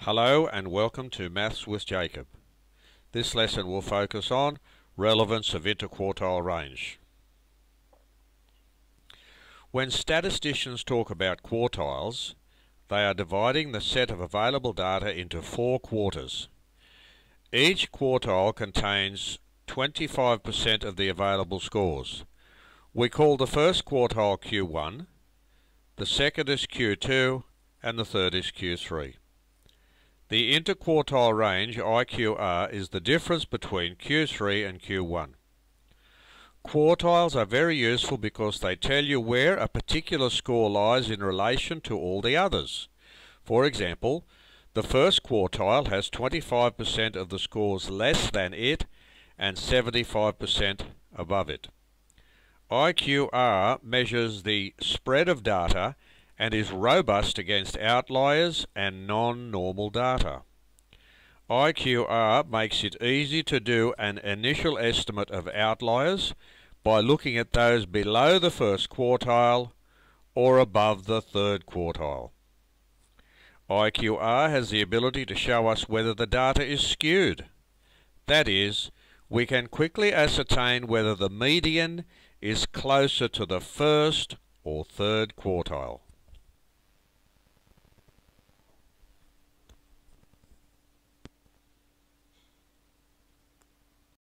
Hello and welcome to Maths with Jacob. This lesson will focus on relevance of interquartile range. When statisticians talk about quartiles, they are dividing the set of available data into four quarters. Each quartile contains 25% of the available scores. We call the first quartile Q1, the second is Q2, and the third is Q3. The interquartile range, IQR, is the difference between Q3 and Q1. Quartiles are very useful because they tell you where a particular score lies in relation to all the others. For example, the first quartile has 25% of the scores less than it and 75% above it. IQR measures the spread of data and is robust against outliers and non-normal data. IQR makes it easy to do an initial estimate of outliers by looking at those below the first quartile or above the third quartile. IQR has the ability to show us whether the data is skewed. That is, we can quickly ascertain whether the median is closer to the first or third quartile.